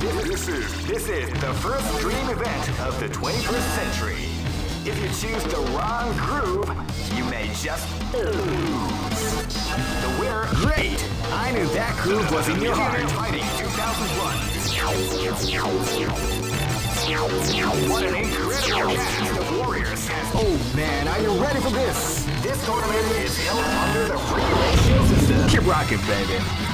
This is this is the first dream event of the 21st century. If you choose the wrong groove, you may just lose. The winner, great! I knew that groove was in your heart. Fighting 2001. What an incredible cast of warriors. Oh man, are you ready for this? This tournament is held under the free ratio system. Keep rocking, baby.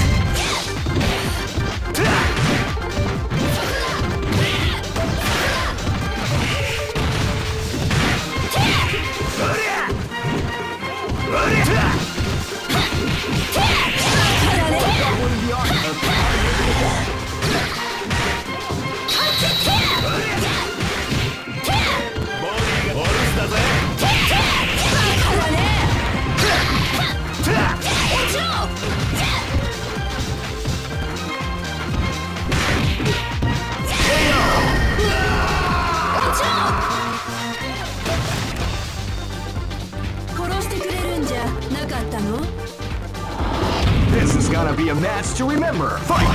Be a match to remember. Fight!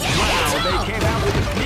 Wow, they came out with a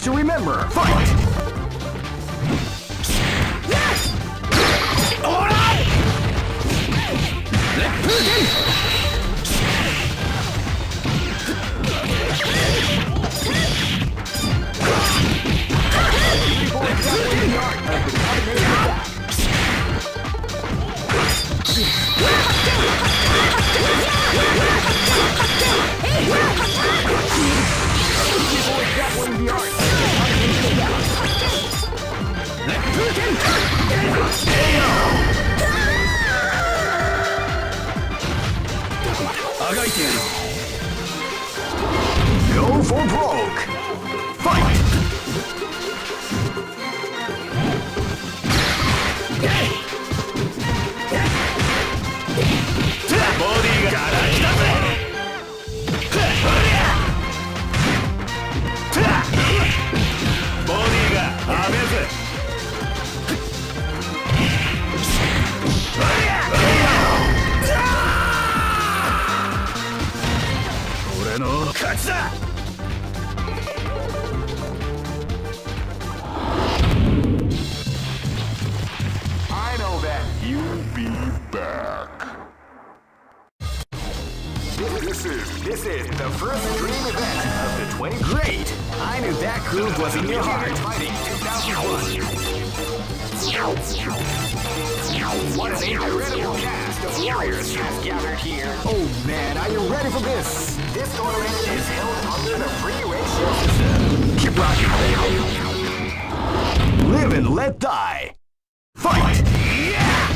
to remember. Fight! Oh man, are you ready for this? This tournament is held under the free ratio system. Keep rocking, baby. Live and let die. Fight! Yeah!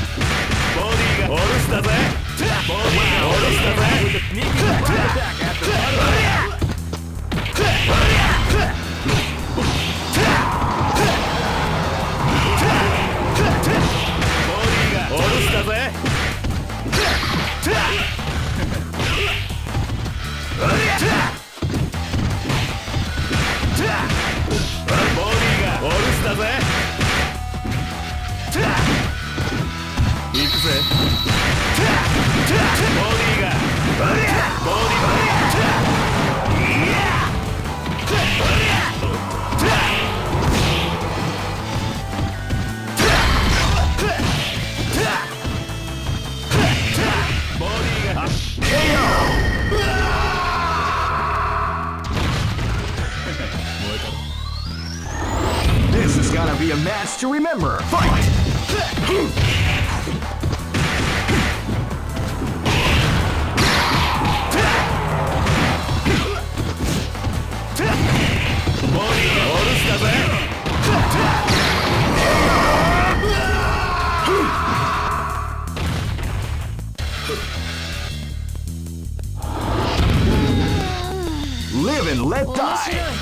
be a match to remember. Fight! Live and let die!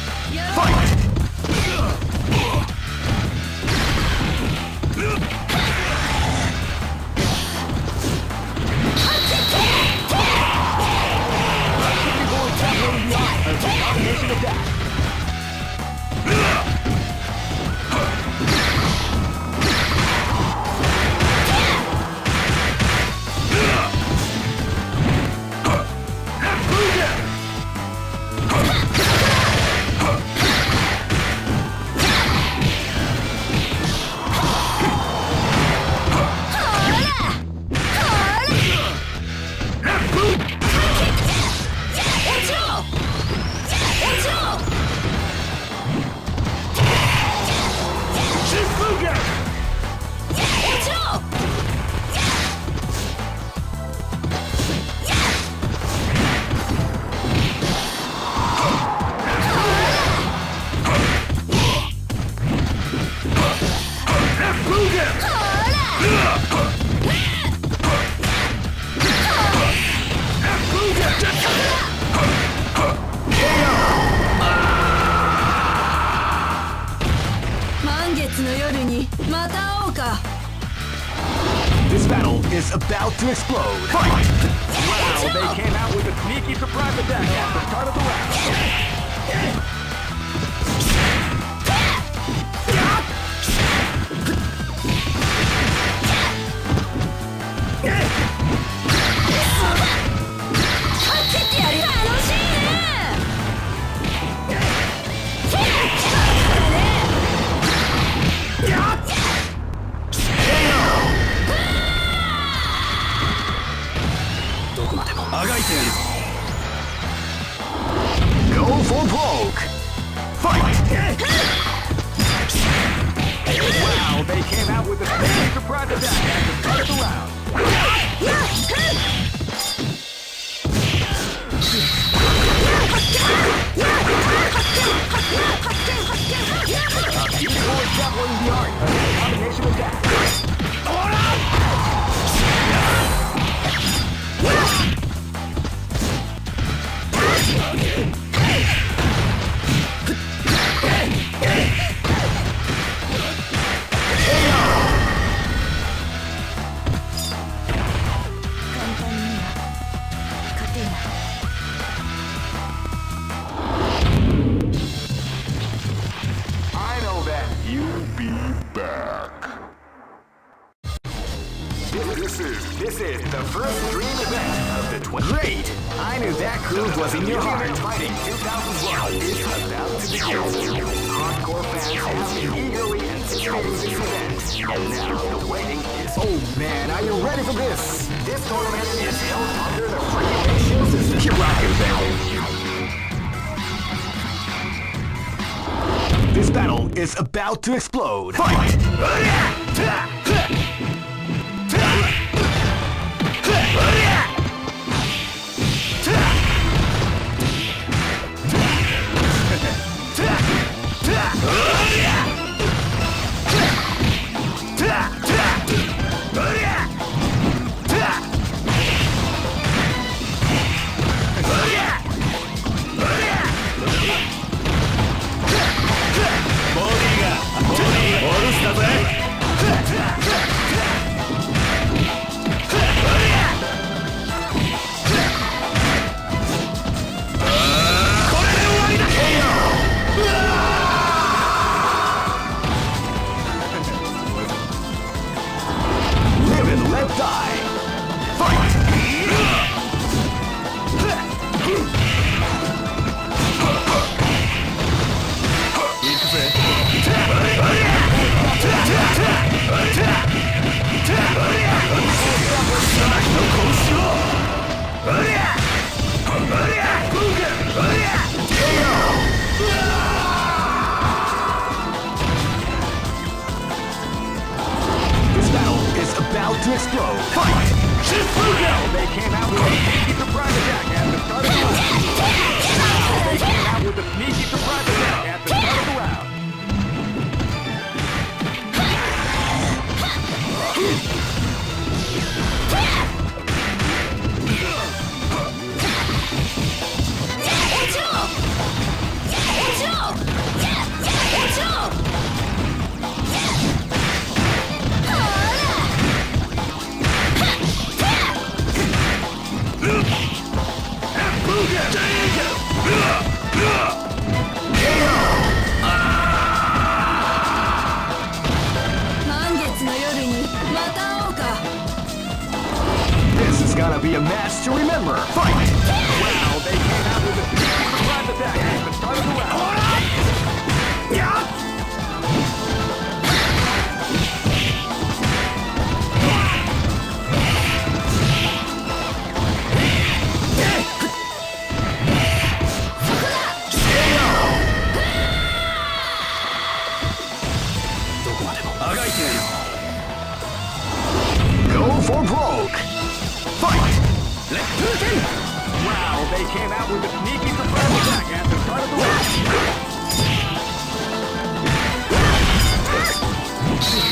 they came out with a sneaky surprise attack at the start of the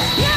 round.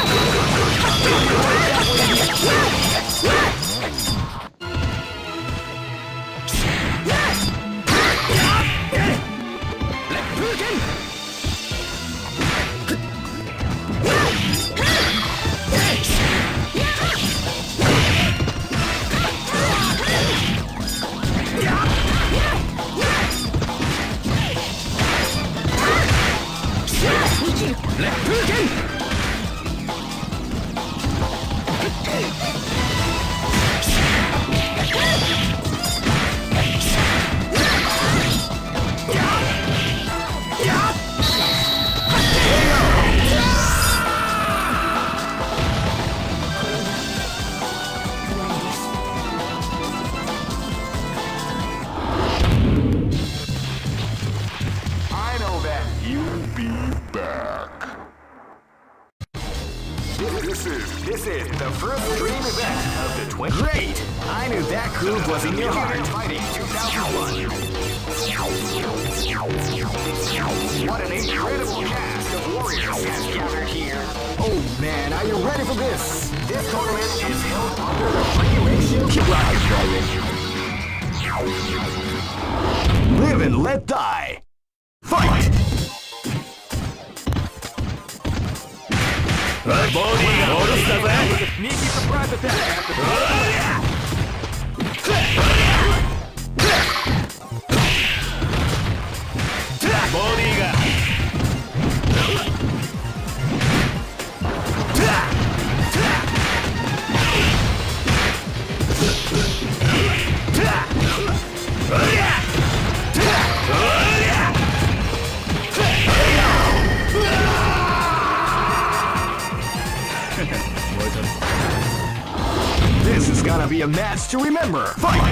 to remember. Fight!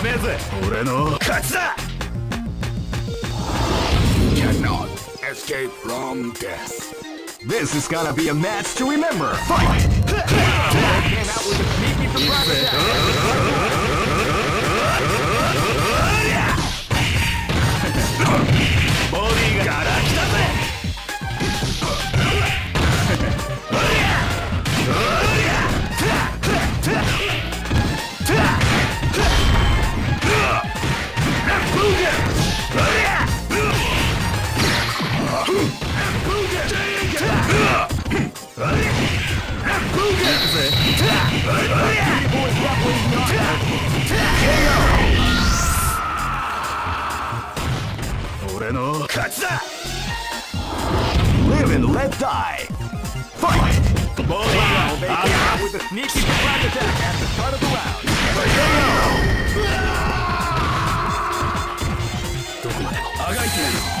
ダメぜ俺の勝ちだ Cannot escape from death. This is gonna be a match to remember. Fight! Came out with a sneaky surprise 俺の勝ちだ Live and let die! Fight! The ball is out with a sneaky flag attack at the start of the round. KO! どこまでもあがいてやる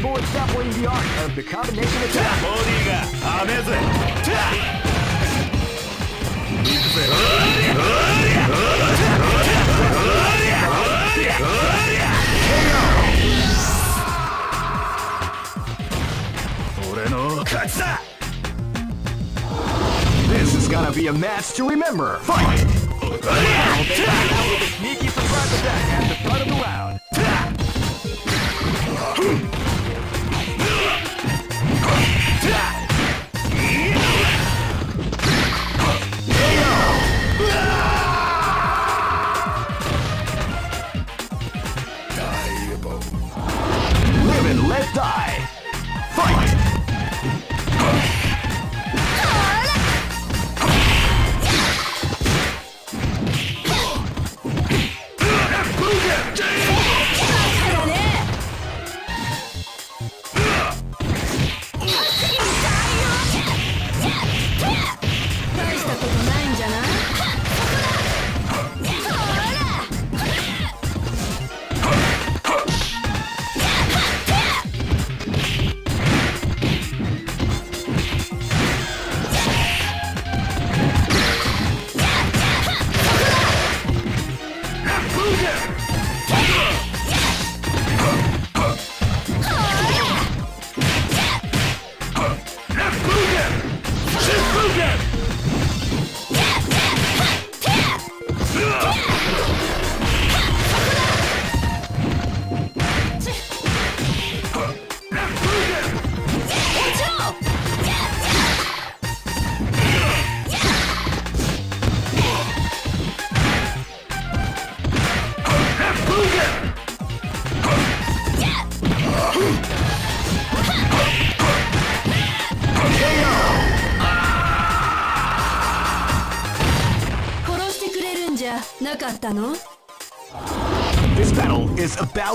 board the art of the combination attack. Body ga ameze. This is gonna be a match to remember. Fight! They out with a sneaky surprise attack at the front of the round. Yeah.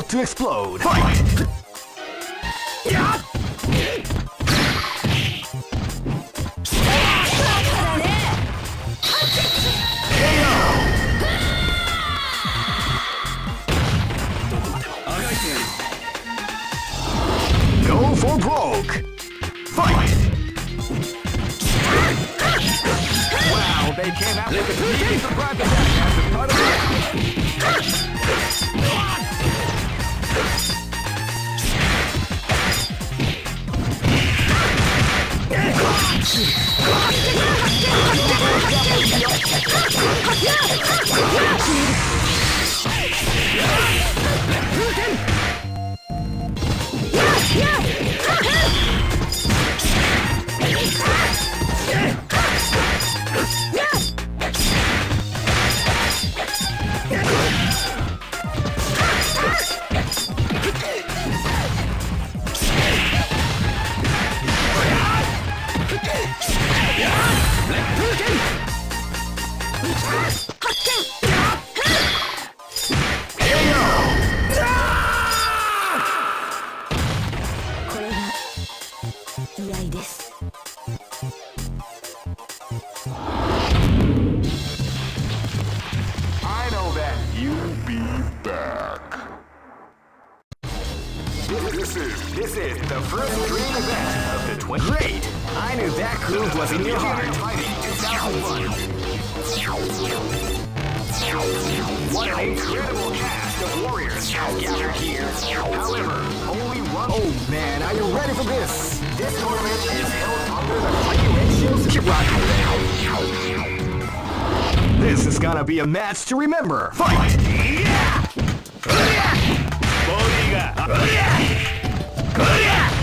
About to explode. This is this is the first dream event of the 20. Great! I knew that groove was in your heart. Fighting 2001. What an incredible cast of warriors has gathered here. However, only one. Oh man, are you ready for this? This tournament is held under the three ratios. Keep rocking. This is gonna be a match to remember. Fight! ボディが ボ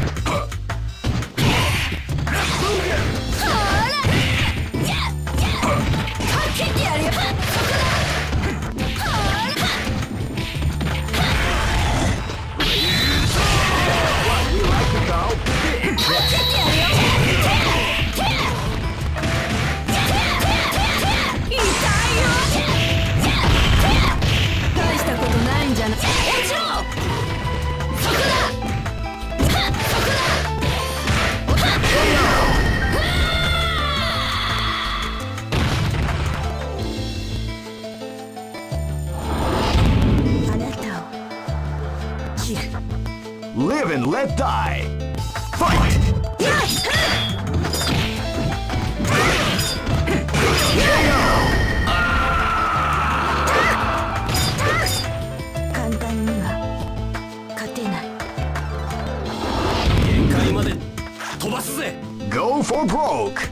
let die. Fight! .簡単には勝てない限界まで飛ばすぜ Go for broke.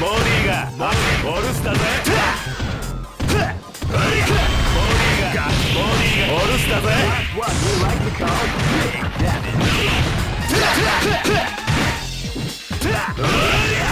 ボディがボルスだぜボディがボディがボルスだぜボディが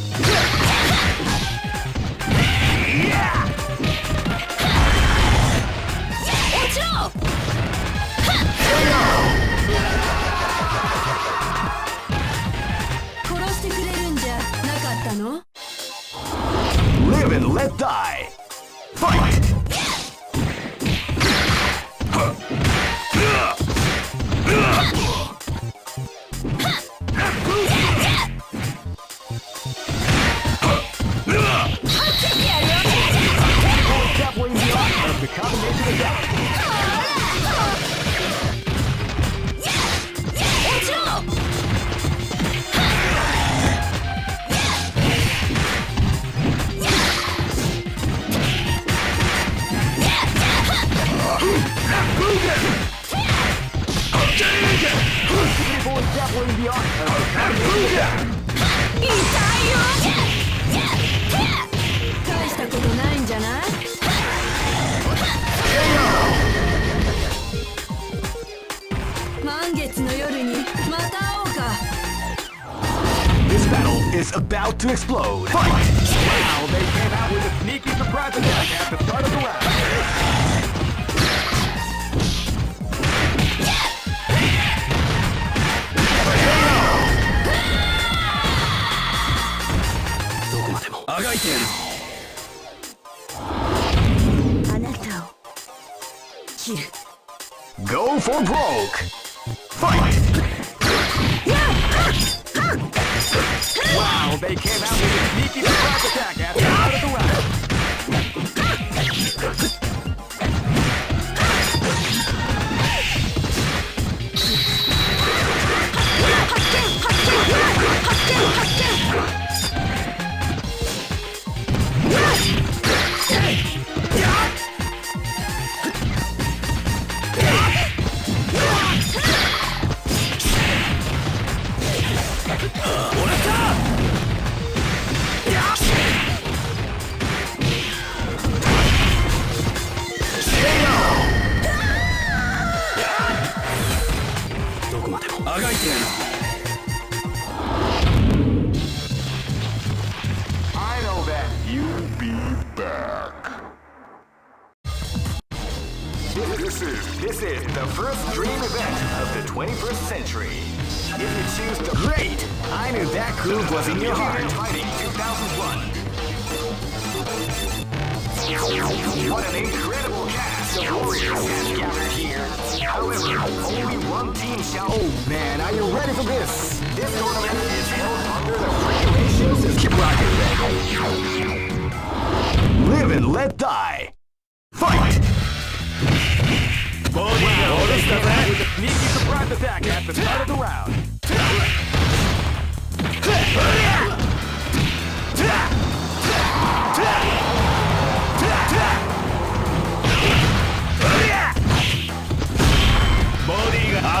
To explode. Fight! is gathered here. However, only one team shall... Oh, man, are you ready for this? This tournament is held under the regulations of Keep League. Live and let die. Fight! Both wow, noticed? With a sneaky surprise attack at the start of the round. Yeah! ディが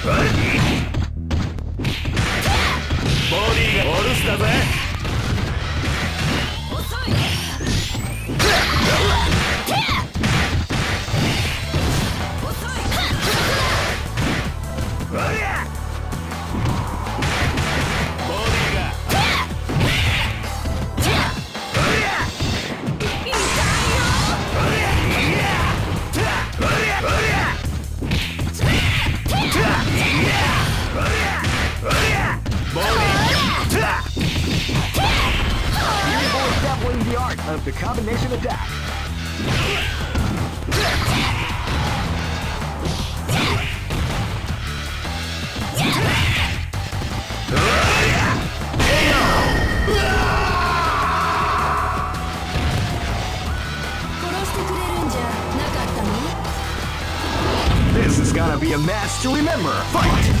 ボディがお留守だぜ of the combination attack. This is gonna be a match to remember. Fight!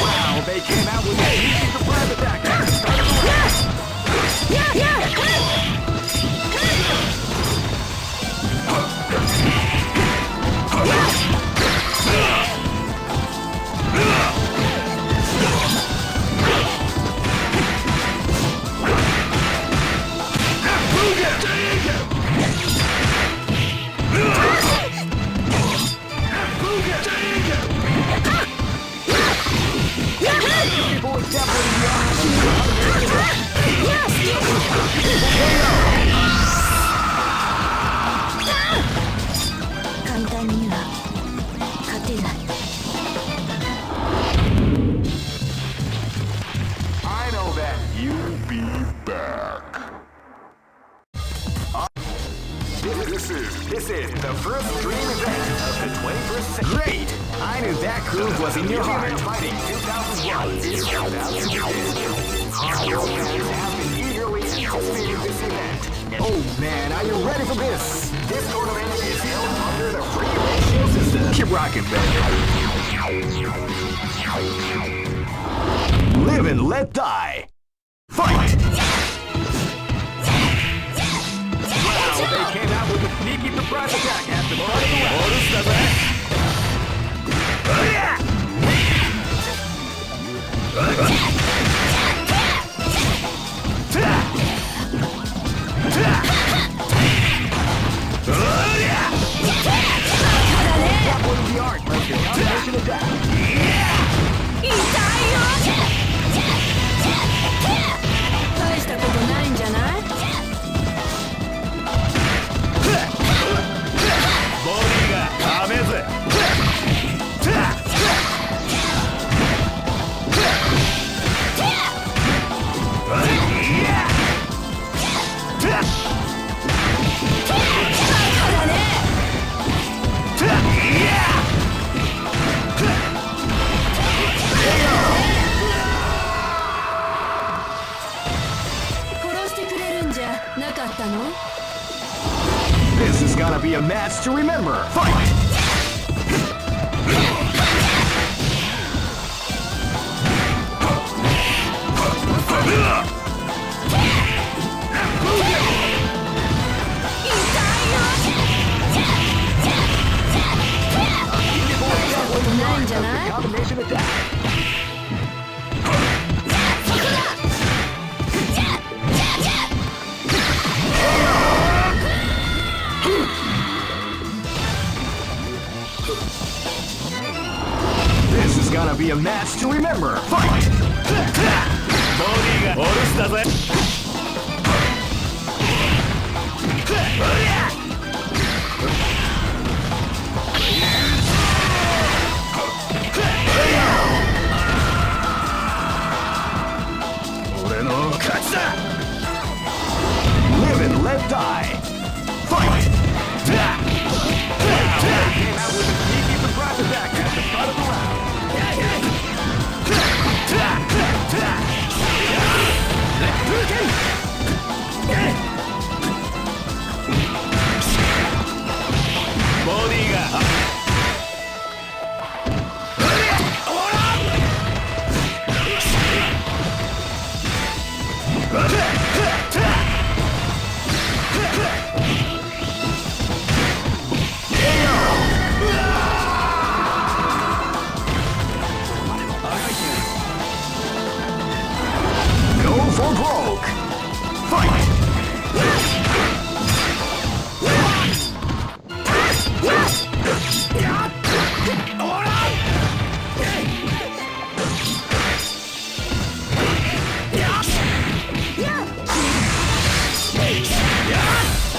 Wow, they came out with a huge surprise attack. devil in your eyes. Yes!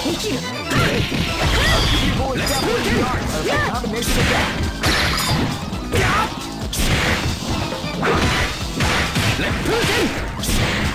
生きる Let Putin!